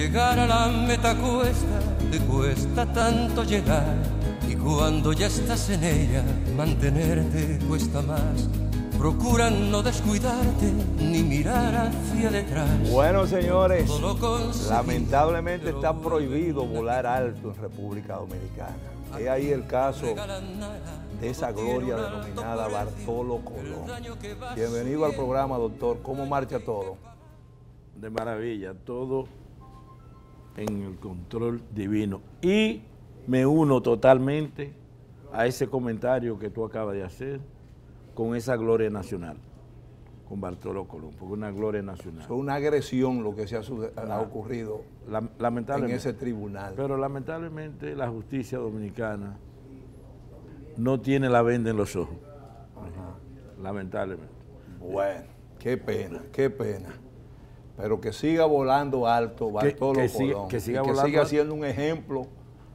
llegar a la meta cuesta, te cuesta tanto llegar. Y cuando ya estás en ella, mantenerte cuesta más. Procura no descuidarte ni mirar hacia detrás. Bueno, señores, lamentablemente está prohibido volar alto en República Dominicana. Es ahí el caso de esa gloria denominada Bartolo Colón. Bienvenido al programa, doctor. ¿Cómo marcha todo? De maravilla, todo en el control divino. Y me uno totalmente a ese comentario que tú acabas de hacer con esa gloria nacional, con Bartolo Colón, porque una gloria nacional. Es una agresión lo que se ha, ocurrido lamentablemente, en ese tribunal. Pero lamentablemente la justicia dominicana no tiene la venda en los ojos. Lamentablemente. Bueno, qué pena, qué pena. Pero que siga volando alto Bartolo Colón. que siga, que siga siendo un ejemplo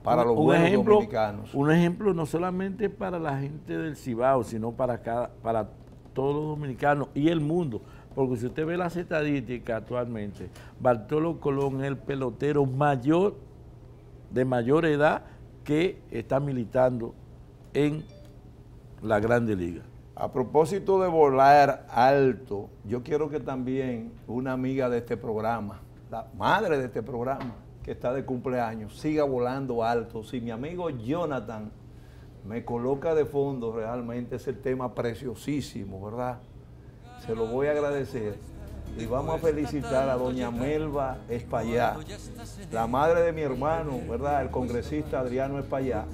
para los buenos dominicanos. Un ejemplo no solamente para la gente del Cibao, sino para, cada, para todos los dominicanos y el mundo. Porque si usted ve las estadísticas actualmente, Bartolo Colón es el pelotero mayor, de mayor edad, que está militando en la Grande Liga. A propósito de volar alto, yo quiero que también una amiga de este programa, la madre de este programa, que está de cumpleaños, siga volando alto. Si mi amigo Jonathan me coloca de fondo, realmente ese tema preciosísimo, ¿verdad? Se lo voy a agradecer. Y vamos a felicitar a doña Melba Espallá, la madre de mi hermano, ¿verdad? El congresista Adriano Espallá,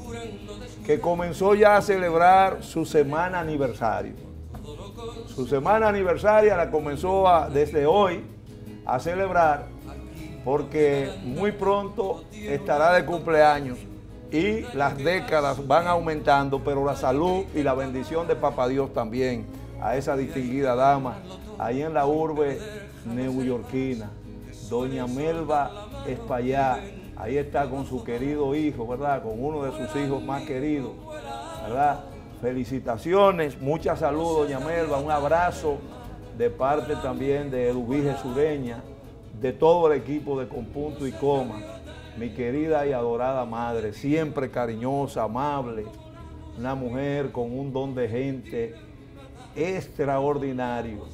que comenzó ya a celebrar su semana aniversario. Su semana aniversaria la comenzó desde hoy a celebrar porque muy pronto estará de cumpleaños y las décadas van aumentando, pero la salud y la bendición de Papá Dios también a esa distinguida dama ahí en la urbe neoyorquina, doña Melba Espallá, ahí está con su querido hijo, ¿verdad? Con uno de sus hijos más queridos, ¿verdad? Felicitaciones, mucha salud, doña Melba, un abrazo de parte también de Eduvige Sureña, de todo el equipo de Compunto y Coma, mi querida y adorada madre, siempre cariñosa, amable, una mujer con un don de gente extraordinario.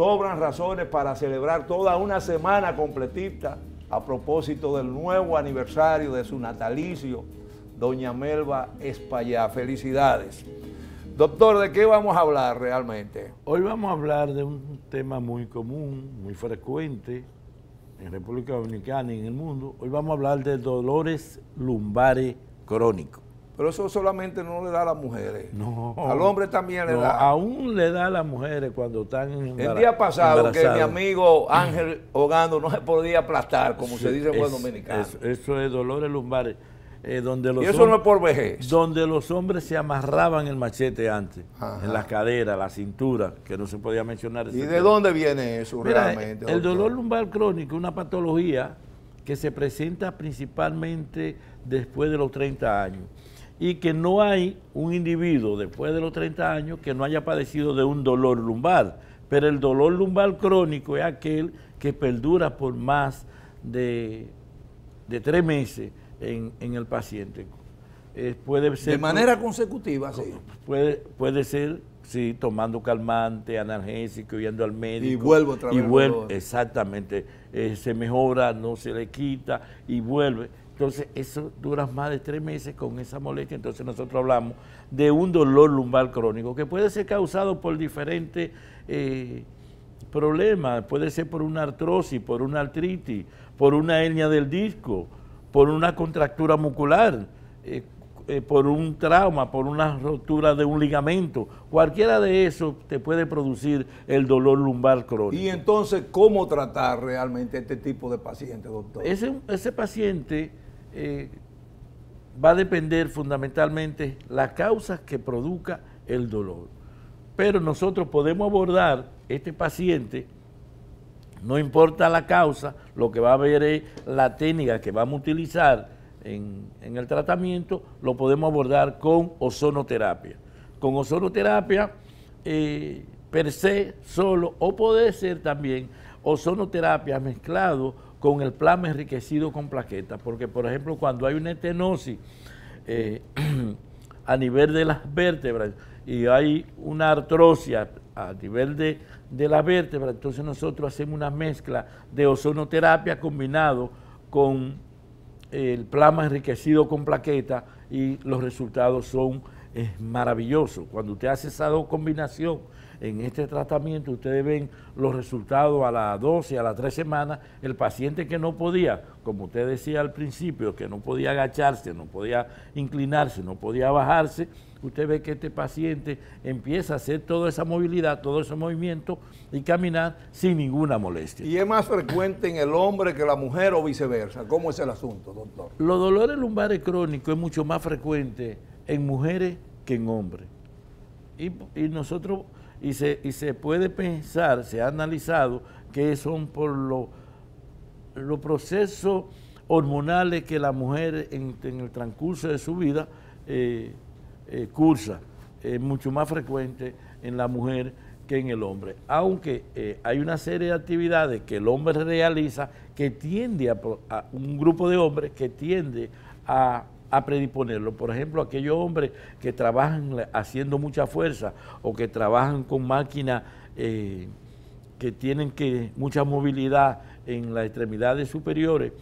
Sobran razones para celebrar toda una semana completita a propósito del nuevo aniversario de su natalicio, doña Melba Espallá. Felicidades. Doctor, ¿de qué vamos a hablar realmente? Hoy vamos a hablar de un tema muy común, muy frecuente en República Dominicana y en el mundo. Hoy vamos a hablar de dolores lumbares crónicos. Pero eso solamente no le da a las mujeres. No. Al hombre también le da. Aún le da a las mujeres cuando están en El día pasado que mi amigo Ángel Hogando no se podía aplastar, como se dice en buen dominicano. eso es dolores lumbares. Eh, donde los y eso no es por vejez. Donde los hombres se amarraban el machete antes, en la cadera, la cintura, que no se podía mencionar. ¿Y de dónde viene eso realmente? El dolor lumbar crónico es una patología que se presenta principalmente después de los 30 años y que no hay un individuo después de los 30 años que no haya padecido de un dolor lumbar. Pero el dolor lumbar crónico es aquel que perdura por más de, de tres meses en, el paciente. Eh, puede ser, de manera consecutiva, sí. Puede, puede ser, sí, tomando calmante, analgésico, yendo al médico. Y vuelvo otra vez. Y vuelve, exactamente. Eh, se mejora, no se le quita y vuelve. Entonces, eso dura más de tres meses con esa molestia. Entonces, nosotros hablamos de un dolor lumbar crónico que puede ser causado por diferentes eh, problemas. Puede ser por una artrosis, por una artritis, por una hernia del disco, por una contractura muscular, eh, eh, por un trauma, por una rotura de un ligamento. Cualquiera de esos te puede producir el dolor lumbar crónico. Y entonces, ¿cómo tratar realmente este tipo de paciente, doctor? Ese, ese paciente eh, va a depender fundamentalmente las causas que produzca el dolor. Pero nosotros podemos abordar este paciente no importa la causa, lo que va a ver es la técnica que vamos a utilizar en, el tratamiento, lo podemos abordar con ozonoterapia. Con ozonoterapia eh, per se solo, o puede ser también ozonoterapia mezclado con el plasma enriquecido con plaquetas, porque por ejemplo cuando hay una estenosis eh, a nivel de las vértebras y hay una artrosia a nivel de, de la vértebra, entonces nosotros hacemos una mezcla de ozonoterapia combinado con el plasma enriquecido con plaquetas y los resultados son maravillosos. Cuando usted hace esa combinación, en este tratamiento ustedes ven los resultados a las 12, a las 3 semanas, el paciente que no podía, como usted decía al principio, que no podía agacharse, no podía inclinarse, no podía bajarse, usted ve que este paciente empieza a hacer toda esa movilidad, todo ese movimiento y caminar sin ninguna molestia. ¿Y es más frecuente en el hombre que la mujer o viceversa? ¿Cómo es el asunto, doctor? Los dolores lumbares crónicos es mucho más frecuente en mujeres que en hombres. Y, y nosotros y se, y se puede pensar, se ha analizado que son por los procesos hormonales que la mujer en, el transcurso de su vida eh, eh, cursa. Es mucho más frecuente en la mujer que en el hombre. Aunque eh, hay una serie de actividades que el hombre realiza que tiende a un grupo de hombres que tiende a a predisponerlo. Por ejemplo, aquellos hombres que trabajan haciendo mucha fuerza o que trabajan con máquinas eh, que tienen que mucha movilidad en las extremidades superiores,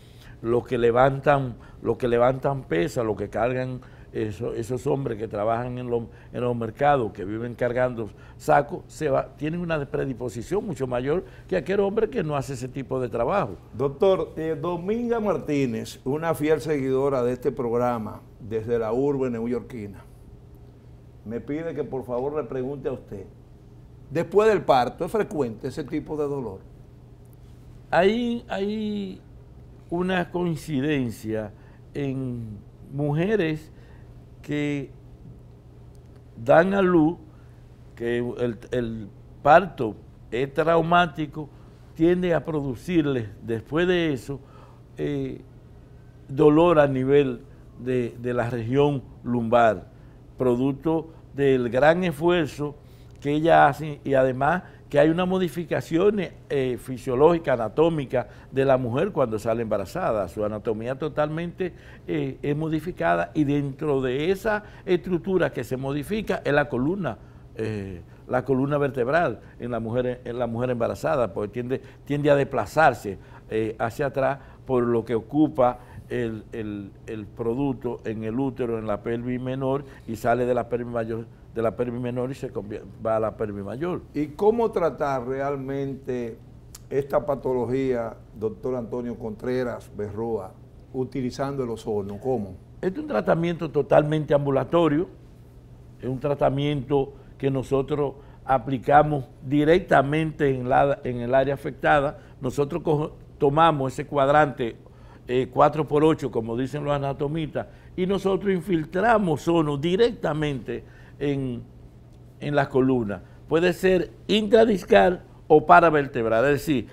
los que levantan, los que levantan pesas, los que cargan esos hombres que trabajan en, en, los mercados, que viven cargando sacos, se va, tienen una predisposición mucho mayor que aquel hombre que no hace ese tipo de trabajo. Doctor, eh, Dominga Martínez, una fiel seguidora de este programa desde la urbe neoyorquina, me pide que por favor le pregunte a usted, después del parto, ¿es frecuente ese tipo de dolor? Hay, hay una coincidencia en mujeres que dan a luz, que el, parto es traumático, tiende a producirles después de eso eh, dolor a nivel de, de, la región lumbar, producto del gran esfuerzo que ella hace y además que hay una modificación eh, fisiológica, anatómica de la mujer cuando sale embarazada. Su anatomía totalmente eh, es modificada y dentro de esa estructura que se modifica es la columna, eh, la columna vertebral en la mujer, en la mujer embarazada, porque tiende, tiende a desplazarse hacia atrás por lo que ocupa el, el, producto en el útero, en la pelvis menor y sale de la pelvis mayor de la pelvis menor y se va a la pelvis mayor. ¿Y cómo tratar realmente esta patología, doctor Antonio Contreras Berrúa, utilizando el ozono? ¿Cómo? Este es un tratamiento totalmente ambulatorio, es un tratamiento que nosotros aplicamos directamente en, la, en el área afectada. Nosotros tomamos ese cuadrante 4x8, eh, como dicen los anatomistas, y nosotros infiltramos ozono directamente en, en la columna. Puede ser intradiscal o paravertebral. Es decir,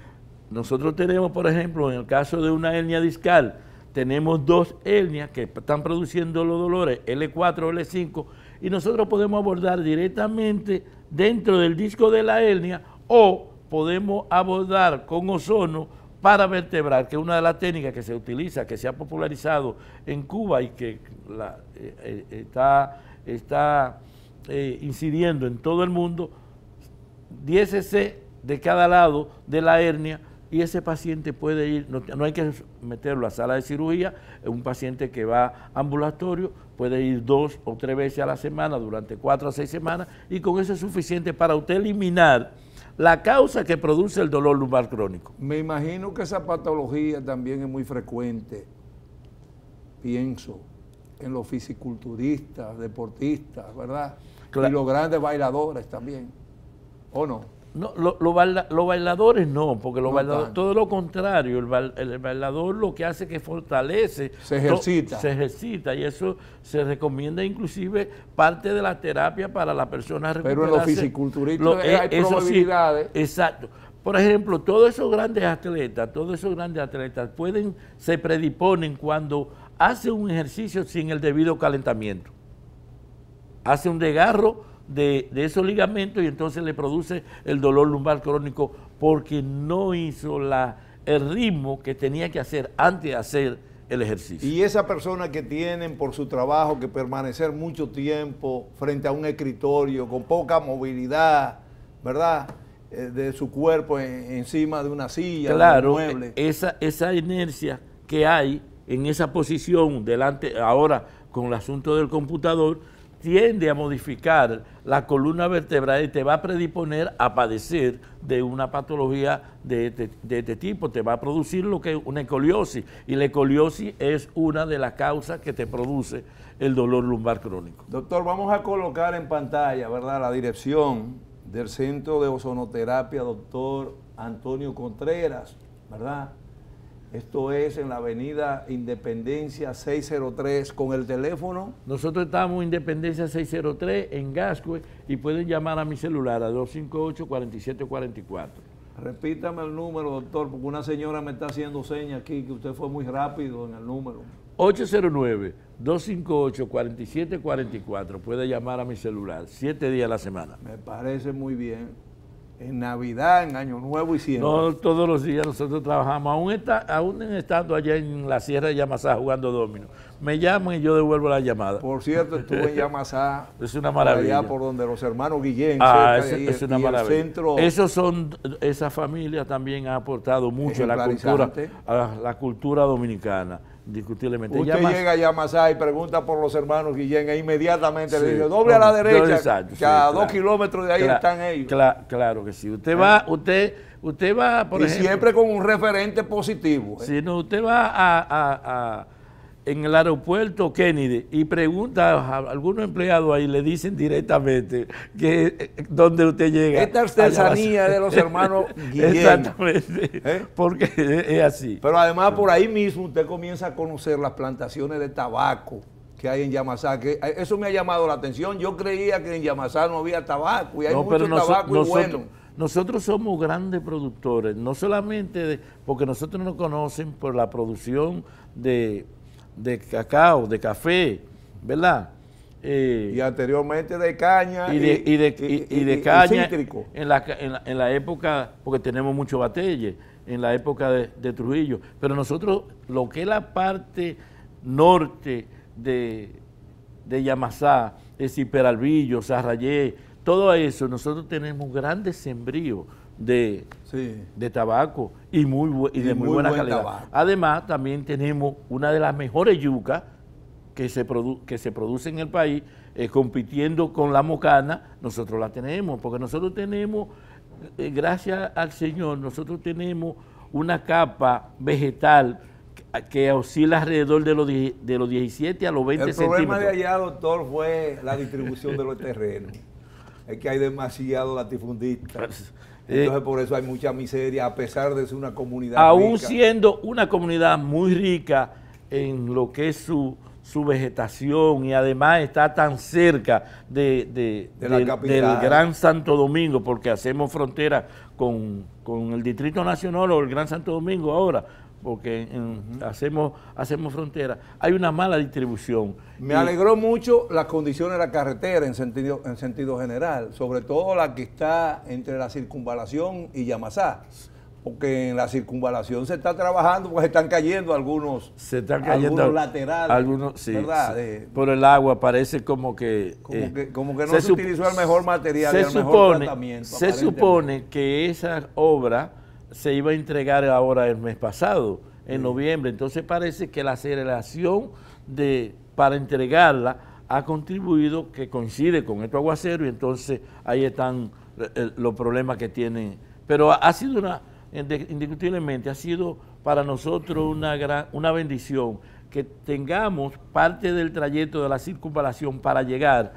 nosotros tenemos, por ejemplo, en el caso de una hernia discal, tenemos dos hernias que están produciendo los dolores, L4 o L5, y nosotros podemos abordar directamente dentro del disco de la hernia o podemos abordar con ozono para vertebrar, que es una de las técnicas que se utiliza, que se ha popularizado en Cuba y que eh, eh, está, está eh, incidiendo en todo el mundo, 10 cc de cada lado de la hernia y ese paciente puede ir, no, hay que meterlo a sala de cirugía, un paciente que va ambulatorio, puede ir dos o tres veces a la semana durante cuatro o seis semanas y con eso es suficiente para usted eliminar la causa que produce el dolor lumbar crónico. Me imagino que esa patología también es muy frecuente, pienso, en los fisiculturistas, deportistas, ¿verdad? Y los grandes bailadores también, ¿o no? No, los bailadores no, porque los bailadores, todo lo contrario, el, bailador lo que hace es que fortalece. Se ejercita. se ejercita y eso se recomienda inclusive parte de la terapia para la persona Pero en los fisiculturistas hay eh, probabilidades. exacto. Por ejemplo, todos esos grandes atletas, todos esos grandes atletas pueden, se predisponen cuando hacen un ejercicio sin el debido calentamiento hace un desgarro de, esos ligamentos y entonces le produce el dolor lumbar crónico porque no hizo la, el ritmo que tenía que hacer antes de hacer el ejercicio. Y esas personas que tienen por su trabajo que permanecer mucho tiempo frente a un escritorio con poca movilidad, ¿verdad? Eh, de su cuerpo encima de una silla, claro, de un mueble. Esa, esa inercia que hay en esa posición delante, ahora con el asunto del computador, tiende a modificar la columna vertebral y te va a predisponer a padecer de una patología de este, este, tipo, te va a producir lo que es una escoliosis y la escoliosis es una de las causas que te produce el dolor lumbar crónico. Doctor, vamos a colocar en pantalla, ¿verdad?, la dirección del Centro de Ozonoterapia, doctor Antonio Contreras, ¿verdad?, esto es en la avenida Independencia 603 con el teléfono. Nosotros estamos en Independencia 603 en Gascue y pueden llamar a mi celular a 258-4744. Repítame el número, doctor, porque una señora me está haciendo señas aquí que usted fue muy rápido en el número. 809-258-4744. Puede llamar a mi celular, siete días a la semana. Me parece muy bien en Navidad, en Año Nuevo y siempre. No, todos los días nosotros trabajamos, aún, está, aún estando allá en la Sierra de Yamasá jugando domino. Me llaman y yo devuelvo la llamada. Por cierto, estuve en Yamasá. es una maravilla. Allá por donde los hermanos Guillén. Ah, es, una maravilla. Centro, Esos son, esa familia también ha aportado mucho a la cultura, a la cultura dominicana indiscutiblemente. Usted llega a Yamasá y pregunta por los hermanos Guillén e inmediatamente le dice, doble a la derecha, que a dos kilómetros de ahí están ellos. claro que sí. Usted va, usted, usted va, por y siempre con un referente positivo. ¿eh? Si no, usted va a en el aeropuerto Kennedy y pregunta a algunos empleados ahí, le dicen directamente que eh, dónde usted llega. Esta artesanía de los hermanos Guillén. Exactamente, ¿Eh? porque es así. Pero además por ahí mismo usted comienza a conocer las plantaciones de tabaco que hay en Yamasá, que eh, eso me ha llamado la atención. Yo creía que en Yamasá no había tabaco y hay mucho tabaco y bueno. Nosotros somos grandes productores, no solamente porque nosotros nos conocen por la producción de de cacao, de café, ¿verdad? Eh, y anteriormente de caña y de, y, de, y, de caña en la, en, la, época, porque tenemos mucho batelle, en la época de, Trujillo, pero nosotros lo que es la parte norte de, de Yamasá, es decir, Peralvillo, Sarrayé, todo eso, nosotros tenemos grandes sembríos de, de tabaco y, muy, y de muy, buena calidad. Además, también tenemos una de las mejores yucas que se, que se produce en el país, eh, compitiendo con la mocana, nosotros la tenemos, porque nosotros tenemos, eh, gracias al Señor, nosotros tenemos una capa vegetal que oscila alrededor de los, de los 17 a los 20 centímetros. El problema de allá, doctor, fue la distribución de los terrenos. Es que hay demasiado latifundistas. Entonces por eso hay mucha miseria, a pesar de ser una comunidad Aún siendo una comunidad muy rica en lo que es su, vegetación y además está tan cerca de, del Gran Santo Domingo, porque hacemos frontera con, con el Distrito Nacional o el Gran Santo Domingo ahora, porque hacemos, hacemos frontera, hay una mala distribución. Me alegró mucho las condiciones de la carretera en sentido, en sentido general, sobre todo la que está entre la circunvalación y Yamasá porque en la circunvalación se está trabajando, porque están cayendo algunos, se están cayendo algunos laterales, algunos, sí, por el agua parece como que... Como, eh, que, como que, no se, utilizó el mejor material se el supone, mejor tratamiento. Se supone que esa obra se iba a entregar ahora el mes pasado, en noviembre. Entonces parece que la aceleración de, para entregarla ha contribuido, que coincide con estos aguaceros, y entonces ahí están eh, eh, los problemas que tienen. Pero ha sido una, indiscutiblemente, ha sido para nosotros una, gran, una bendición que tengamos parte del trayecto de la circunvalación para llegar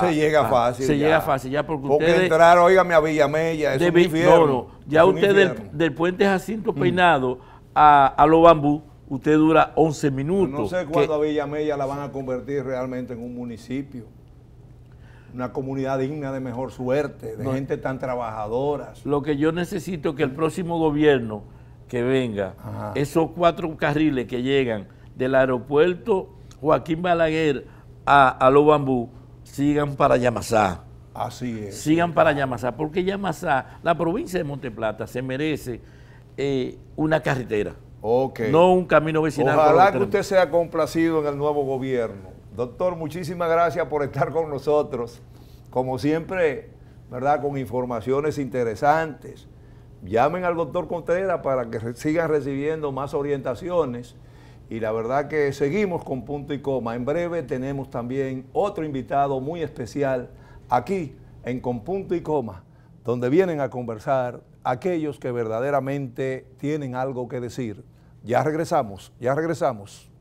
se llega fácil. Se llega fácil, ya porque, porque ustedes... entrar, óigame, a Villamella, es un infierno. No, ya usted del, puente Jacinto mm. Peinado a, a Los Bambú, usted dura 11 minutos. No sé cuándo a Villamella la van a convertir realmente en un municipio. Una comunidad digna de mejor suerte, de gente tan trabajadora. Lo que yo necesito es que el próximo gobierno que venga, esos cuatro carriles que llegan del aeropuerto Joaquín Balaguer a, a Los Bambú, sigan para Yamasá. Así es. Sigan para Yamasá, porque Yamasá, la provincia de Monteplata, se merece eh, una carretera. Ok. No un camino vecinal. Ojalá que usted sea complacido en el nuevo gobierno. Doctor, muchísimas gracias por estar con nosotros. Como siempre, ¿verdad? Con informaciones interesantes. Llamen al doctor Contreras para que sigan recibiendo más orientaciones. Y la verdad que seguimos con punto y coma. En breve tenemos también otro invitado muy especial aquí en Con Punto y Coma, donde vienen a conversar aquellos que verdaderamente tienen algo que decir. Ya regresamos, ya regresamos.